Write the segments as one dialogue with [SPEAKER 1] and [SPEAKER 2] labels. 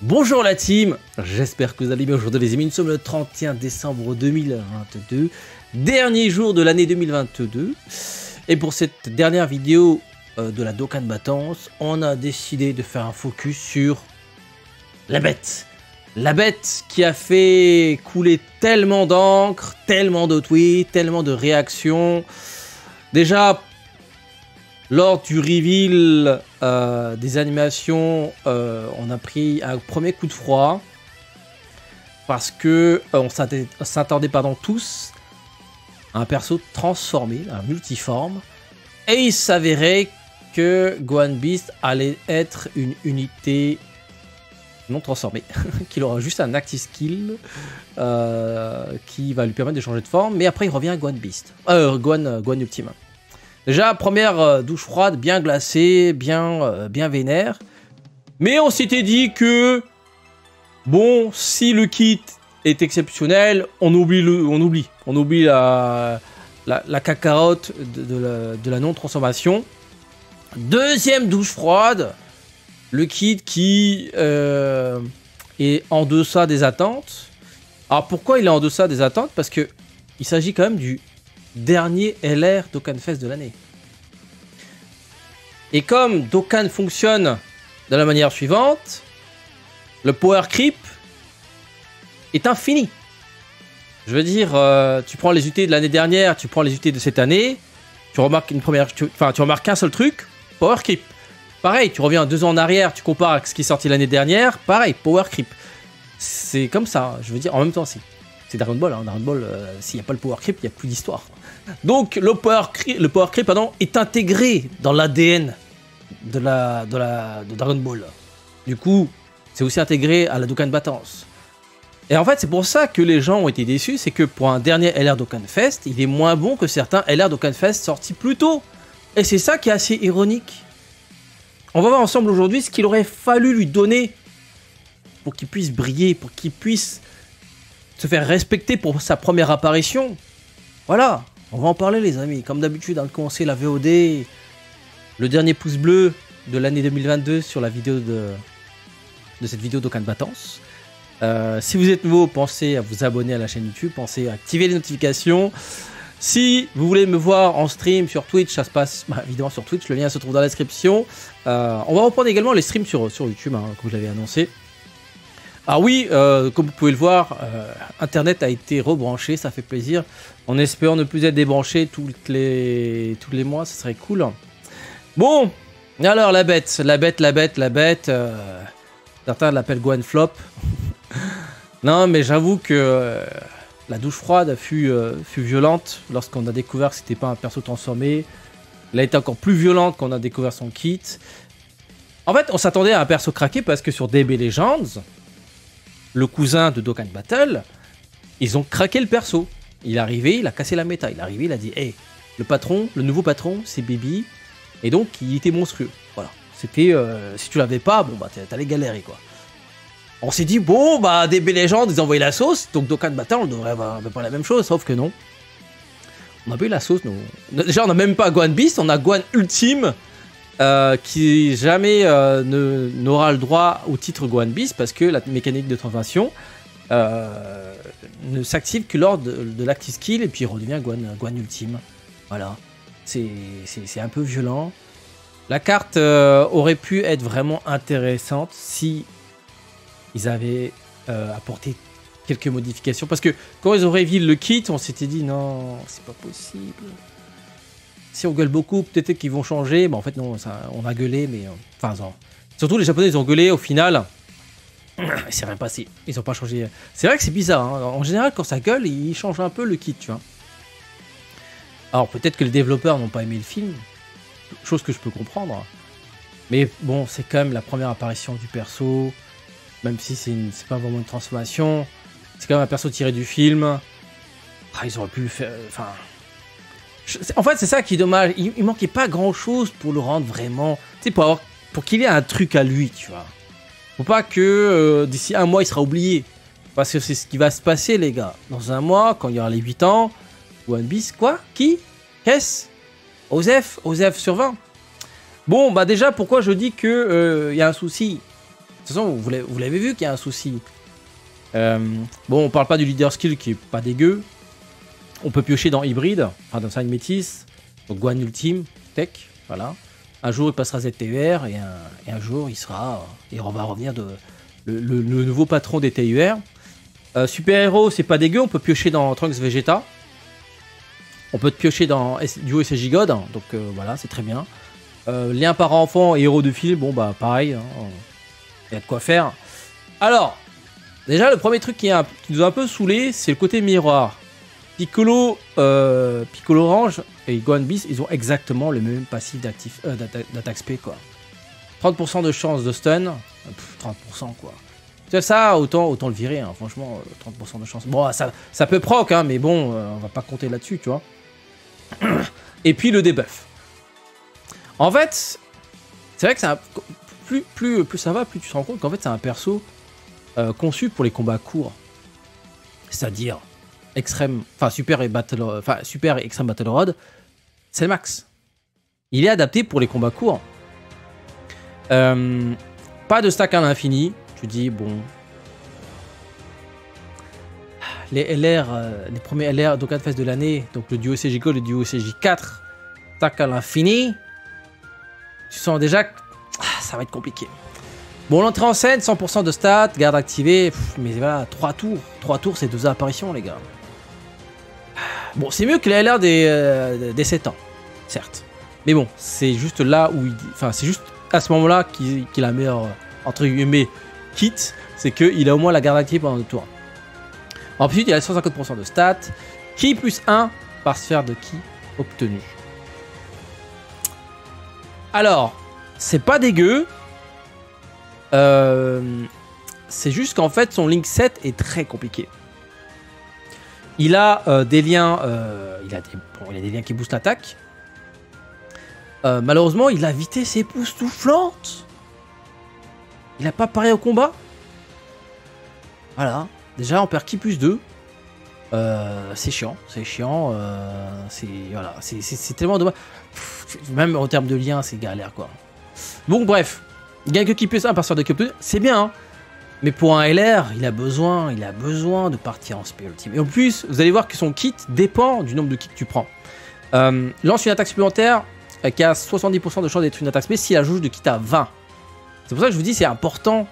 [SPEAKER 1] Bonjour la team, j'espère que vous allez bien aujourd'hui les amis, nous sommes le 31 décembre 2022, dernier jour de l'année 2022, et pour cette dernière vidéo euh, de la Dokkan Battance, on a décidé de faire un focus sur la bête. La bête qui a fait couler tellement d'encre, tellement de tweets, tellement de réactions. Déjà, lors du reveal euh, des animations, euh, on a pris un premier coup de froid parce que euh, on s'attendait tous à un perso transformé, un multiforme, et il s'avérait que Gohan Beast allait être une unité non transformée, qu'il aura juste un active skill qui va lui permettre de changer de forme, mais après il revient à Gohan Beast, Gohan, Gohan. Déjà, première euh, douche froide, bien glacée, bien, euh, bien vénère. Mais on s'était dit que, bon, si le kit est exceptionnel, on oublie, on oublie, on oublie la, la, cacarotte de, la, non-transformation. Deuxième douche froide, le kit qui euh, est en deçà des attentes. Alors pourquoi il est en deçà des attentes? Parce que il s'agit quand même du dernier LR Dokkan Fest de l'année. Et comme Dokkan fonctionne de la manière suivante, le power creep est infini. Je veux dire, euh, tu prends les UT de l'année dernière, tu prends les UT de cette année, tu remarques une première, enfin tu remarques qu'un seul truc, power creep. Pareil, tu reviens deux ans en arrière, tu compares avec ce qui est sorti l'année dernière, pareil, power creep. C'est comme ça, je veux dire, en même temps, c'est Dragon Ball. Hein. Dragon Ball, euh, s'il n'y a pas le Power Creep, il n'y a plus d'histoire. Donc le Power, Creep, est intégré dans l'ADN de, de Dragon Ball. Du coup, c'est aussi intégré à la Dokkan Battance. Et en fait, c'est pour ça que les gens ont été déçus, c'est que pour un dernier LR Dokkan Fest, il est moins bon que certains LR Dokkan Fest sortis plus tôt. Et c'est ça qui est assez ironique. On va voir ensemble aujourd'hui ce qu'il aurait fallu lui donner pour qu'il puisse briller, pour qu'il puisse se faire respecter pour sa première apparition. Voilà, on va en parler les amis. Comme d'habitude, hein, commencer la VOD, le dernier pouce bleu de l'année 2022 sur la vidéo de, de cette vidéo d'Okan Battance. Euh, si vous êtes nouveau, pensez à vous abonner à la chaîne YouTube, pensez à activer les notifications. Si vous voulez me voir en stream sur Twitch, ça se passe bah, évidemment sur Twitch, le lien se trouve dans la description. Euh, on va reprendre également les streams sur, sur YouTube, hein, comme je l'avais annoncé. Ah oui, euh, comme vous pouvez le voir, euh, Internet a été rebranché, ça fait plaisir. En espérant ne plus être débranché tous les mois, ce serait cool. Bon, alors la bête, la bête, la bête, la bête. Euh, certains l'appellent Gwen Flop. non, mais j'avoue que la douche froide fut, fut violente lorsqu'on a découvert que c'était pas un perso transformé. Elle a été encore plus violente quand on a découvert son kit. En fait, on s'attendait à un perso craqué parce que sur DB Legends, le cousin de Dokkan Battle, ils ont craqué le perso. Il est arrivé, il a cassé la méta. Il est arrivé, il a dit Hey, le patron, le nouveau patron, c'est Baby. Et donc, il était monstrueux. Voilà. C'était. Euh, si tu l'avais pas, bon, bah, t'allais galérer, quoi. On s'est dit, bon, bah, DB Legends, ils ont envoyé la sauce. Donc, Dokkan Battle, on devrait avoir près la même chose, sauf que non. On a pas eu la sauce, nous. Déjà, on n'a même pas Guan Beast, on a Guan Ultime. Euh, qui jamais euh, n'aura le droit au titre Gohan Beast parce que la mécanique de transformation euh, ne s'active que lors de, l'active skill et puis il redevient Gohan, ultime. Voilà, c'est un peu violent. La carte aurait pu être vraiment intéressante si ils avaient apporté quelques modifications parce que quand ils ont révélé le kit, on s'était dit non, c'est pas possible si on gueule beaucoup, peut-être qu'ils vont changer. Mais en fait, non, on a gueulé, mais. Euh, enfin, surtout les Japonais, ils ont gueulé au final. Il s'est rien passé. Ils ont pas changé. C'est vrai que c'est bizarre. Hein. En général, quand ça gueule, ils changent un peu le kit, tu vois. Alors, peut-être que les développeurs n'ont pas aimé le film. Chose que je peux comprendre. Mais bon, c'est quand même la première apparition du perso. Même si c'est pas vraiment une transformation. C'est quand même un perso tiré du film. Ah, ils auraient pu le faire. Enfin, en fait, c'est ça qui est dommage. Il, manquait pas grand chose pour le rendre vraiment. Tu sais, pour, pour qu'il ait un truc à lui, tu vois. Faut pas que euh, d'ici un mois il sera oublié. Parce que c'est ce qui va se passer, les gars. Dans un mois, quand il y aura les 8 ans, One Piece, quoi? Qui? Qu'est-ce Osef? Osef sur 20 Bon, bah déjà, pourquoi je dis que il euh, y a un souci? Toute façon, vous l'avez vous l'avez vu qu'il y a un souci. Euh, bon, on parle pas du leader skill qui est pas dégueu. On peut piocher dans hybride, enfin dans Sign Métis, donc Guan Ultime, Tech, voilà. Un jour il passera ZTUR et un, jour il sera. Et on va revenir de, le, nouveau patron des TUR. Euh, super héros, c'est pas dégueu, on peut piocher dans Trunks Vegeta. On peut te piocher dans Duo SSJ God, hein, donc euh, voilà, c'est très bien. Euh, lien par enfant et héros de fil, bon bah pareil, il y a de quoi faire. Alors, déjà le premier truc qui, qui nous a un peu saoulé, c'est le côté miroir. Piccolo, euh, Piccolo Orange et Gohan Beast, ils ont exactement le même passif euh, d'atta- d'attaque spé quoi. 30% de chance de stun, euh, pff, 30% quoi. Vois, ça, autant, autant le virer, hein, franchement, euh, 30% de chance. Bon, ça, ça peut proc, hein, mais bon, euh, on va pas compter là-dessus, tu vois. Et puis le debuff. En fait, c'est vrai que c'est un- plus, plus, plus ça va, plus tu te rends compte qu'en fait c'est un perso euh, conçu pour les combats courts. C'est-à-dire extrême, enfin super et battle, enfin super et extrême battle rod, c'est le max. Il est adapté pour les combats courts. Euh, pas de stack à l'infini. Tu dis bon. Les LR, euh, les premiers LR d'Okan Fest de l'année, donc le duo CJ Gold et le duo CJ 4, stack à l'infini. Tu sens déjà que ah, ça va être compliqué. Bon, l'entrée en scène, 100% de stats, garde activée, mais voilà, 3 tours. 3 tours, c'est deux apparitions, les gars. Bon, c'est mieux que les LR des, euh, des 7 ans, certes. Mais bon, c'est juste là où il. Enfin, c'est juste à ce moment-là qu'il a meilleur, euh, entre guillemets, kit. C'est qu'il a au moins la garde activée pendant le tour. Ensuite, il a 150% de stats. Ki plus 1 par sphère de ki obtenu. Alors, c'est pas dégueu. Euh, c'est juste qu'en fait, son Link 7 est très compliqué. Il a euh, des liens, euh, il, a des, bon, il a des liens qui boostent l'attaque. Euh, malheureusement, il a vitesse époustouflante. Il a pas paré au combat. Voilà. Déjà, on perd qui plus 2. Euh, c'est chiant, c'est chiant. c'est voilà, tellement dommage. Même en termes de liens, c'est galère quoi. Bon, bref, il gagne que qui plus 1 par de Cupid, c'est bien. hein. Mais pour un LR, il a besoin, il a besoin de partir en Spirit Team. Et en plus, vous allez voir que son kit dépend du nombre de kits que tu prends. Euh, lance une attaque supplémentaire qui a 70% de chance d'être une attaque spé si la jauge de kit à 20. C'est pour ça que je vous dis c'est important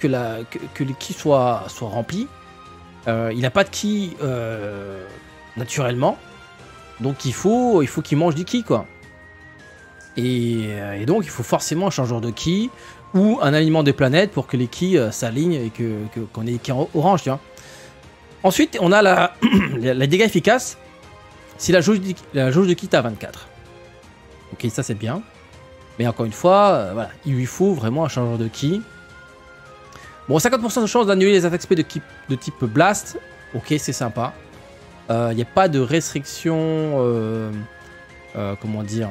[SPEAKER 1] que, la, que, kits soient, soient remplis. Euh, il n'a pas de ki euh, naturellement. Donc il faut, il faut qu'il mange du ki quoi. Et, et donc il faut forcément un changeur de ki ou un alignement des planètes pour que les ki euh, s'alignent et que qu'on ait les ki en orange. Ensuite on a la, dégâts efficace si la jauge, de- la jauge de à 24. Ok ça c'est bien. Mais encore une fois, euh, voilà, il lui faut vraiment un changeur de ki. Bon, 50% de chance d'annuler les attaques de, de type Blast. Ok, c'est sympa. Il n'y a pas de restriction. euh, euh, comment dire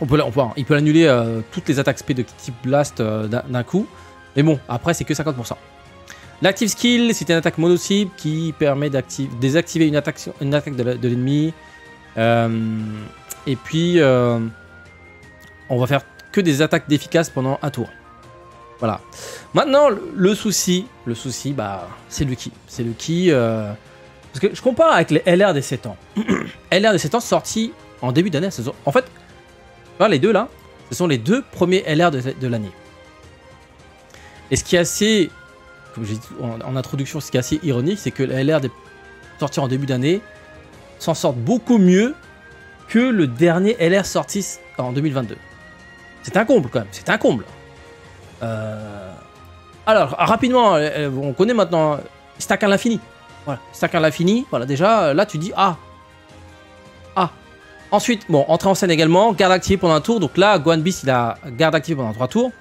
[SPEAKER 1] on peut, Il peut annuler euh, toutes les attaques SP de type Blast euh, d'un coup. Mais bon, après, c'est que 50%. L'active skill, c'est une attaque mono-cible qui permet de désactiver une attaque, de l'ennemi. Euh, et puis, on va faire que des attaques d'efficace pendant un tour. Voilà. Maintenant, le, souci, le souci, bah, c'est le qui. C'est le euh, parce que je compare avec les LR des 7 ans. LR des 7 ans sortis en début d'année. En fait, les deux là, ce sont les deux premiers LR de, l'année. Et ce qui est assez, en, introduction, ce qui est assez ironique, c'est que les LR sortis en début d'année s'en sortent beaucoup mieux que le dernier LR sorti en 2022. C'est un comble quand même, c'est un comble. Euh, Alors, rapidement, euh, on connaît maintenant stack à l'infini. Voilà, stack à l'infini. Voilà, déjà, là, tu dis Ah Ensuite, bon, entrée en scène également, garde activée pendant un tour. Donc là, Gohan Beast, il a garde activée pendant 3 tours.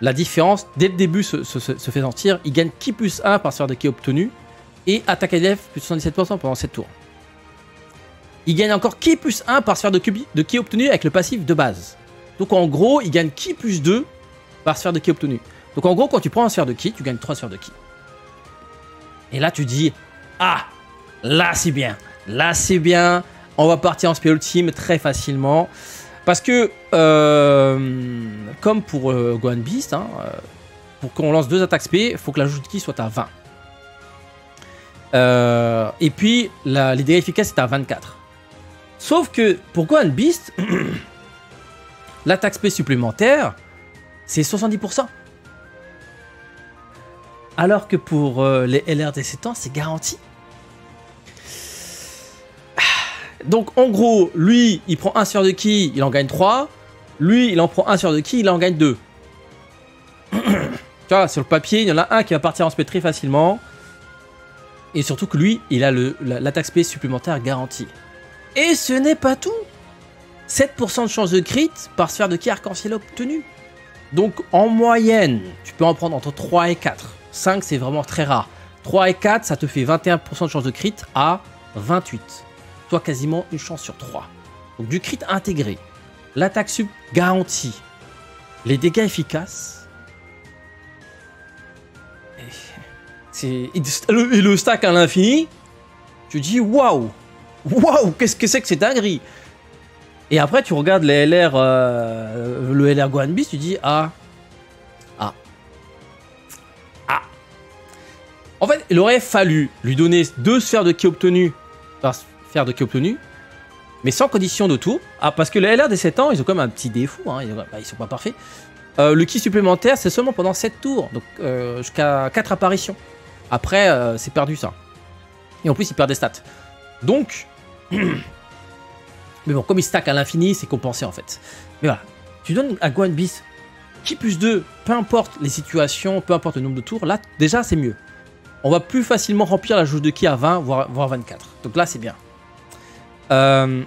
[SPEAKER 1] La différence, dès le début, se, fait sentir. Il gagne qui plus 1 par sphère de ki obtenu. Et attaque ADF plus 77% pendant 7 tours. Il gagne encore ki plus 1 par sphère de ki, de ki obtenu avec le passif de base. Donc en gros, il gagne ki plus 2 par sphère de ki obtenu. Donc en gros, quand tu prends un sphère de ki, tu gagnes 3 sphères de ki. Et là, tu dis Ah Là, c'est bien. Là, c'est bien. On va partir en Spirit Team très facilement. Parce que, euh, comme pour euh, Gohan Beast, hein, euh, pour qu'on lance deux attaques spé, il faut que la jauge de ki soit à 20. Euh, et puis, la- les dégâts efficaces, c'est à 24. Sauf que pour Gohan Beast, l'attaque spé supplémentaire, c'est 70%. Alors que pour les LR des 7 ans, c'est garanti. Donc en gros, lui, il prend un sur de ki, il en gagne 3. Lui, il en prend un sur de ki, il en gagne 2. tu vois, sur le papier, il y en a un qui va partir en spé très facilement. Et surtout que lui, il a l'attaque spé supplémentaire garantie. Et ce n'est pas tout 7% de chance de crit par sphère de ki arc-en-ciel obtenue. Donc en moyenne, tu peux en prendre entre 3 et 4. 5, c'est vraiment très rare. 3 et 4, ça te fait 21% de chance de crit à 28. Soit quasiment une chance sur 3. Donc du crit intégré. L'attaque sub garantie. Les dégâts efficaces. Et le, et stack à l'infini. Tu dis waouh, waouh, qu'est-ce que c'est que ces dingueries Et après tu regardes les LR, euh, le LR Gohan tu dis ah, ah, ah. En fait, il aurait fallu lui donner deux sphères de ki obtenues sphère de ki obtenue, mais sans condition de tour. Ah, parce que les LR des 7 ans, ils ont quand même un petit défaut, hein, ils, bah, sont pas parfaits. Euh, le ki supplémentaire, c'est seulement pendant 7 tours, donc euh, jusqu'à 4 apparitions. Après, euh, c'est perdu ça. Et en plus, il perd des stats. Donc, mais bon, comme il stack à l'infini, c'est compensé en fait. Mais voilà, tu donnes à Gohan Beast qui plus 2, peu importe les situations, peu importe le nombre de tours, là déjà c'est mieux. On va plus facilement remplir la jauge de ki à 20, voire, voire 24. Donc là c'est bien. Euh,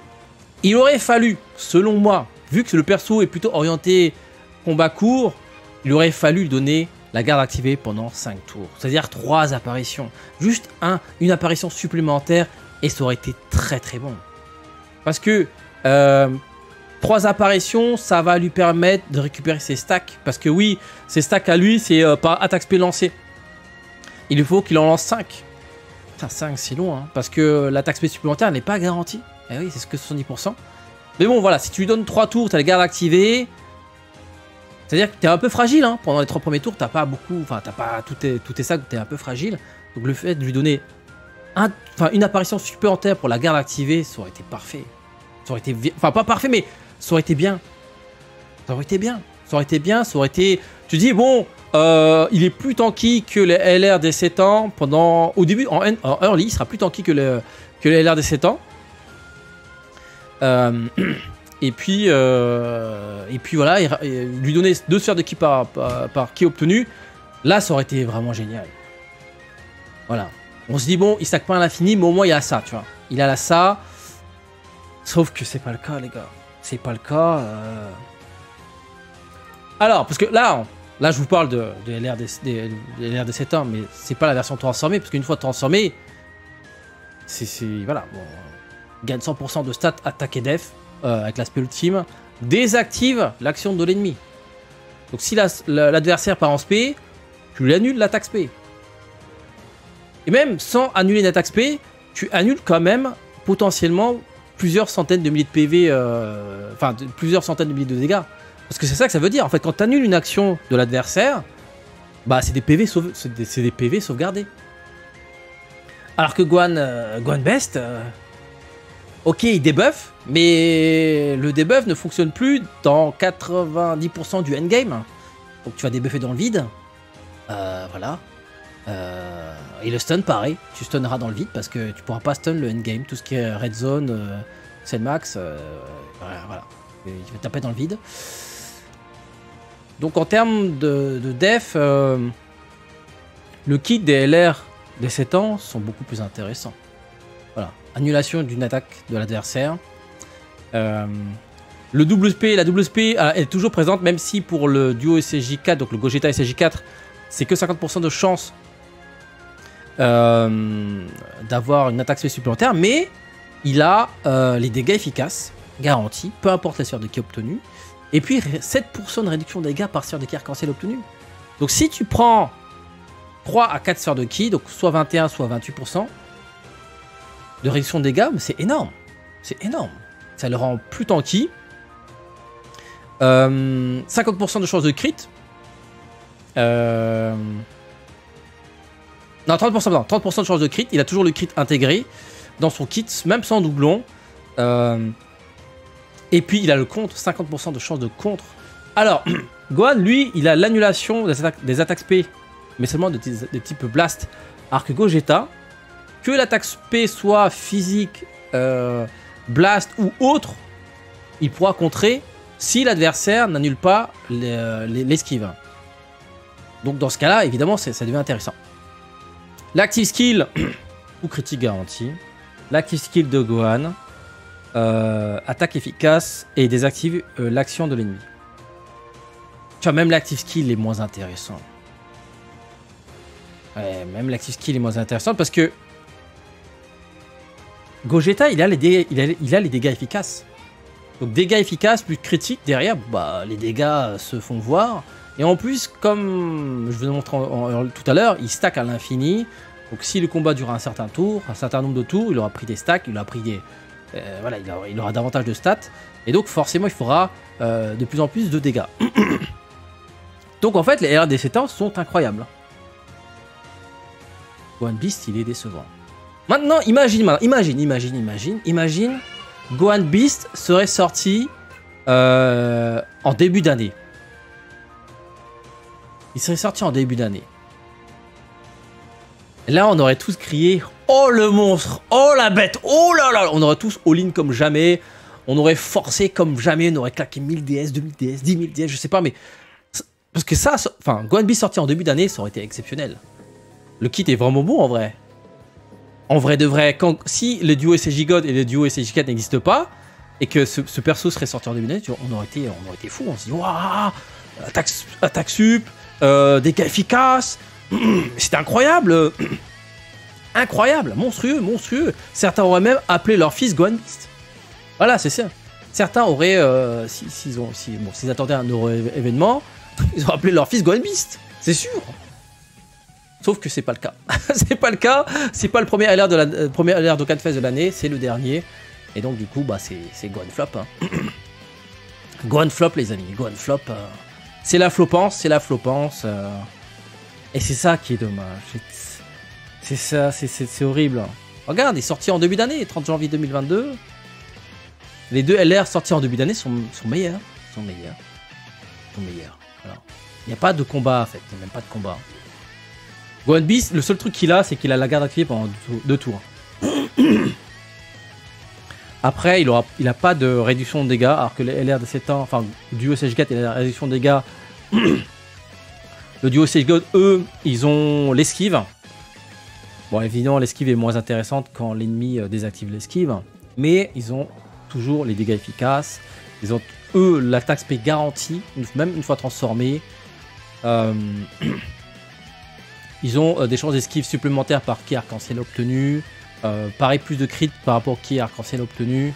[SPEAKER 1] il aurait fallu, selon moi, vu que le perso est plutôt orienté combat court, il aurait fallu lui donner la garde activée pendant 5 tours. C'est-à-dire 3 apparitions. Juste un, une apparition supplémentaire et ça aurait été très très bon. Parce que euh, 3 apparitions, ça va lui permettre de récupérer ses stacks. Parce que oui, ses stacks à lui, c'est euh, par attaque spé lancée. Il faut qu'il en lance 5. Putain, 5 c'est long, hein, parce que l'attaque spé supplémentaire n'est pas garantie. Eh oui, c'est ce que 70%. Mais bon, voilà, si tu lui donnes 3 tours, t'as les gardes activées. C'est-à-dire que t'es un peu fragile, hein. pendant les 3 premiers tours, t'as pas beaucoup, enfin, t'as pas tout tes, tout tes sacs, t'es un peu fragile. Donc le fait de lui donner une apparition supplémentaire pour la garde activée, ça aurait été parfait. Ça aurait été, enfin, pas parfait, mais ça aurait été bien. Ça aurait été bien. Ça aurait été bien, ça aurait été. Tu dis, bon, euh, il est plus tanky que les LR des 7 ans pendant. Au début, en, early, il sera plus tanky que, que les LR des 7 ans. Euh, et puis, euh, et puis voilà, lui donner deux sphères de ki par, par, par obtenu, là, ça aurait été vraiment génial. Voilà. On se dit, bon, il stack pas à l'infini, mais au moins il a ça, tu vois. Il a là ça. Sauf que c'est pas le cas, les gars. C'est pas le cas. euh. Alors, parce que là, là, je vous parle de, de LR des, des, des 7 ans, mais c'est pas la version transformée, parce qu'une fois transformée, c'est. Voilà. Bon, gagne 100% de stats, attaque et def, avec l'aspect ultime. Désactive l'action de l'ennemi. Donc, si la- la- l'adversaire part en spé, tu lui annules l'attaque spé. Et même sans annuler une attaque spé, tu annules quand même potentiellement plusieurs centaines de milliers de PV, euh, enfin plusieurs centaines de milliers de dégâts. Parce que c'est ça que ça veut dire. En fait, quand tu annules une action de l'adversaire, bah c'est des PV des, des PV sauvegardés. Alors que Guan, euh, Guan Best, euh, ok, il debuff, mais le debuff ne fonctionne plus dans 90% du endgame. Donc tu vas débuffer dans le vide. Euh, voilà. Euh, et le stun, pareil, tu stunneras dans le vide parce que tu pourras pas stun le endgame, tout ce qui est red zone, euh, cell max, voilà, voilà. Taper dans le vide. Donc en termes de, de def, le kit des LR des 7 ans sont beaucoup plus intéressants. Voilà, annulation d'une attaque de l'adversaire. Euh, le double SP, la double SP euh, est toujours présente, même si pour le duo SSJ4, donc le Gogeta SSJ4, c'est que 50% de chance euh, d'avoir une attaque supplémentaire, mais il a les dégâts efficaces, garantis, peu importe la sphère de ki obtenue, et puis 7% de réduction de dégâts par sphère de ki arc-en-ciel obtenue. Donc si tu prends 3 à 4 sphères de ki, donc soit 21, soit 28% de réduction de dégâts, c'est énorme. C'est énorme. Ça le rend plus tanky. Euh, 50% de chance de crit. Euh... Non, 30%, non, 30% de chance de crit. Il a toujours le crit intégré dans son kit, même sans doublon. Euh, Et puis il a le contre, 50% de chance de contre. Alors, Gohan, lui, il a l'annulation des attaques, des attaques SP, mais seulement de, de type blast. Que Gogeta, que l'attaque SP soit physique, euh, blast ou autre, il pourra contrer si l'adversaire n'annule pas euh, les- l'esquive. Donc dans ce cas-là, évidemment, ça devient intéressant. L'active skill ou critique garantie. L'active skill de Gohan. euh, attaque efficace et désactive l'action de l'ennemi. Tu même l'active skill est moins intéressant. Ouais, même l'active skill est moins intéressant parce que Gogeta, il a les dégâts, efficaces. Donc dégâts efficaces plus critique derrière, bah les dégâts se font voir. Et en plus, comme je vous ai montré en- tout à l'heure, il stack à l'infini. Donc si le combat dure un certain tour, un certain nombre de tours, il aura pris des stacks, il aura pris des, euh, voilà, il aura, davantage de stats. Et donc forcément, il fera euh, de plus en plus de dégâts. donc en fait, les 7 ans sont incroyables. Gohan Beast, il est décevant. Maintenant, imagine, maintenant, imagine, imagine, imagine, imagine, Gohan Beast serait sorti euh, en début d'année. Il serait sorti en début d'année. Là, on aurait tous crié Oh le monstre Oh la bête Oh là là On aurait tous all-in comme jamais. On aurait forcé comme jamais. On aurait claqué 1000 DS, 2000 DS, 10 000 DS, je sais pas, mais. Parce que ça, enfin, Gohan Beast sorti en début d'année, ça aurait été exceptionnel. Le kit est vraiment bon en vrai. En vrai de vrai, si le duo SCJ God et le duo SCJ 4 n'existent pas, et que ce, perso serait sorti en début d'année, tu vois, on aurait été, fou. On se dit, waouh, attaque, sup, euh, dégâts efficaces, c'était incroyable, incroyable, monstrueux, monstrueux. Certains auraient même appelé leur fils Gohan Beast. Voilà, c'est ça. Certains auraient, euh, si- s'ils si, s'ils attendaient un heureux événement, ils auraient appelé leur fils Gohan Beast. C'est sûr. Sauf que c'est pas le cas. c'est pas le cas. C'est pas le premier LR de la euh, premier LR de Fest de l'année, c'est le dernier. Et donc du coup, bah c'est c'est Gohan Flop. Hein. Flop, les amis. Gohan Flop. euh, c'est la flopance, c'est la flopance. euh, et c'est ça qui est dommage. C'est- ça, c'est- horrible. Regarde, il est sorti en début d'année, 30 janvier 2022. Les deux LR sortis en début d'année sont, sont meilleurs. Sont meilleurs. Sont meilleurs. Il n'y a pas de combat en fait. Il n'y a même pas de combat. Gohan Beast, le seul truc qu'il a, c'est qu'il a la garde activée pendant deux, tours. Après, il aura, il a pas de réduction de dégâts, alors que les LR de 7 ans, enfin, duo CG4, il a la réduction de dégâts. le duo CG4, eux, ils ont l'esquive. Bon, évidemment, l'esquive est moins intéressante quand l'ennemi euh, désactive l'esquive, mais ils ont toujours les dégâts efficaces. Ils ont, eux, l'attaque SP garantie, même une fois transformée. Euh, Ils ont euh, des chances d'esquive supplémentaires par ki arc-en-ciel obtenu. Euh, pareil, plus de crit par rapport au ki arc-en-ciel obtenu.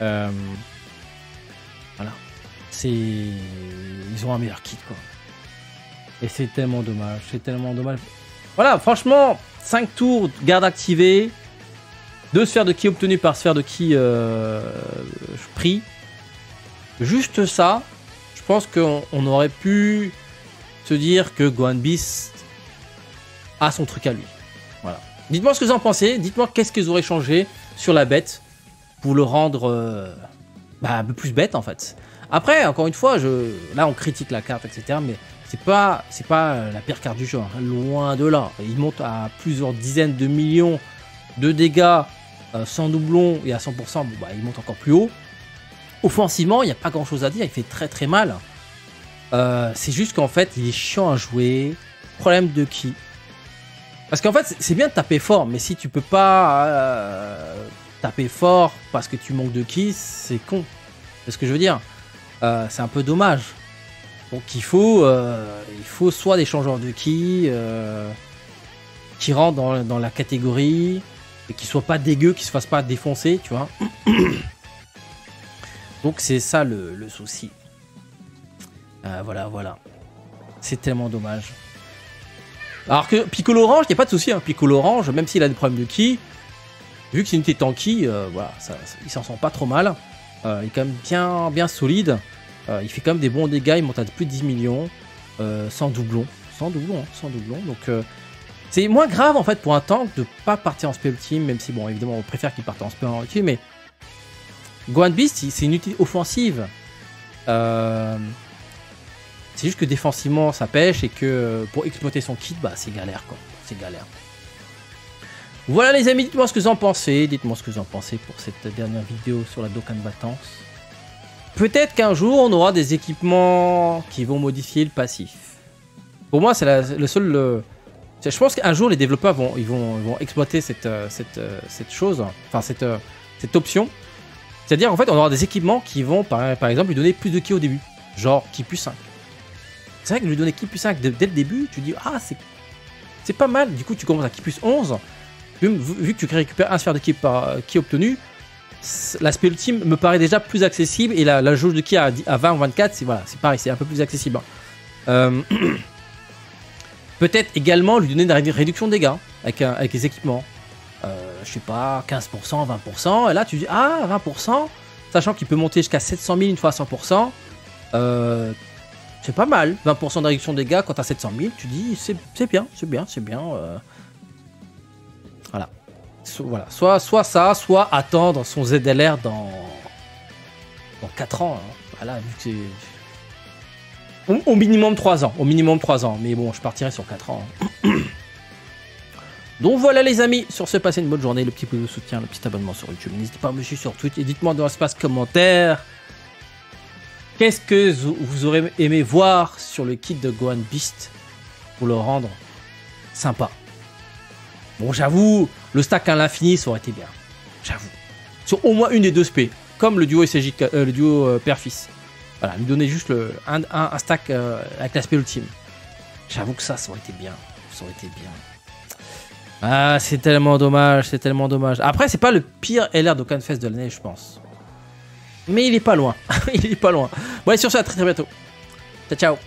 [SPEAKER 1] Euh, voilà. C'est. Ils ont un meilleur kit, quoi. Et c'est tellement dommage. C'est tellement dommage. Voilà, franchement, 5 tours, garde activée. 2 sphères de ki obtenues par sphère de ki euh, pris. Juste ça, je pense qu'on on aurait pu se dire que Gohan Beast a son truc à lui. Voilà. Dites-moi ce que vous en pensez. Dites-moi qu'est-ce qu'ils auraient changé sur la bête pour le rendre euh, bah, un peu plus bête en fait. Après, encore une fois, je... là on critique la carte, etc. Mais c'est pas, c'est pas euh, la pire carte du jeu. hein. Loin de là. Il monte à plusieurs dizaines de millions de dégâts euh, sans doublon et à 100%. Bon, bah, il monte encore plus haut. Offensivement, il n'y a pas grand chose à dire. Il fait très très mal. Euh, c'est juste qu'en fait, il est chiant à jouer. Problème de qui parce qu'en fait, c'est- bien de taper fort, mais si tu peux pas euh, taper fort parce que tu manques de ki, c'est con. C'est ce que je veux dire? Euh, c'est un peu dommage. Donc il faut, euh, il faut soit des changeurs de euh, qui rentrent dans, la catégorie et qui soient pas dégueux, qui se fassent pas défoncer, tu vois. Donc c'est ça le, souci. Voilà, voilà. C'est tellement dommage. Alors que Piccolo Orange, il n'y a pas de souci. Hein. Piccolo Orange, même s'il a des problèmes de ki, vu que c'est une unité tanky, euh, voilà, il s'en sent pas trop mal. Euh, il est quand même bien, bien solide. Euh, il fait quand même des bons dégâts, il monte à plus de 10 millions, euh, sans doublon. Sans doublon, hein, sans doublon. Donc c'est moins grave en fait pour un tank de pas partir en spell team, même si bon évidemment on préfère qu'il parte en spell ultime, mais Gohan Beast c'est une utilité offensive. Euh, c'est juste que défensivement ça pêche et que pour exploiter son kit, bah c'est galère quoi. C'est galère. Voilà les amis, dites-moi ce que vous en pensez. Dites-moi ce que vous en pensez pour cette dernière vidéo sur la Dokkan Battance. Peut-être qu'un jour on aura des équipements qui vont modifier le passif. Pour moi, c'est le seul. le- Je pense qu'un jour les développeurs vont, ils vont, vont exploiter cette, euh, cette, euh, cette chose, enfin cette, euh, cette option. C'est-à-dire en fait on aura des équipements qui vont par, par exemple lui donner plus de ki au début. Genre ki plus 5. C'est vrai que lui donner ki plus 5 dès, le début, tu dis ah c'est c'est pas mal. Du coup tu commences à ki plus 11. Vu, que tu récupères un sphère de ki par ki obtenu, c- l'aspect ultime me paraît déjà plus accessible et la, jauge de ki à, à 20 ou 24, c'est voilà, c'est pareil, c'est un peu plus accessible. hein. Euh, Peut-être également lui donner une ré- réduction de dégâts avec, avec les équipements. Euh, je sais pas, 15%, 20%. Et là, tu dis, ah, 20%, sachant qu'il peut monter jusqu'à 700 000 une fois à 100%. Euh, c'est pas mal. 20% de réduction de dégâts quand t'as 700 000, tu dis, c'est bien, c'est bien, c'est bien. euh. Voilà. Voilà. Soit, soit ça, soit attendre son ZLR dans, dans 4 ans. hein. Voilà, vu que. Au, au minimum 3 ans. Au minimum 3 ans. Mais bon, je partirai sur 4 ans. hein. Donc voilà les amis, sur ce, passez une bonne journée, le petit pouce de soutien, le petit abonnement sur YouTube. N'hésitez pas à me suivre sur Twitch et dites-moi dans l'espace commentaire qu'est-ce que vous aurez aimé voir sur le kit de Gohan Beast pour le rendre sympa? Bon, j'avoue, le stack à l'infini, ça aurait été bien. J'avoue. Sur au moins une des deux spé, comme le duo euh, le duo euh, père-fils. Voilà, me donner juste le, un, un- stack euh, avec l'aspect ultime. J'avoue que ça, ça aurait été bien. Ça aurait été bien. Ah, c'est tellement dommage, c'est tellement dommage. Après, c'est pas le pire LR d'Okan Fest de l'année, je pense. Mais il est pas loin. il est pas loin. Bon, allez, sur ce, à très très bientôt. Ciao, ciao.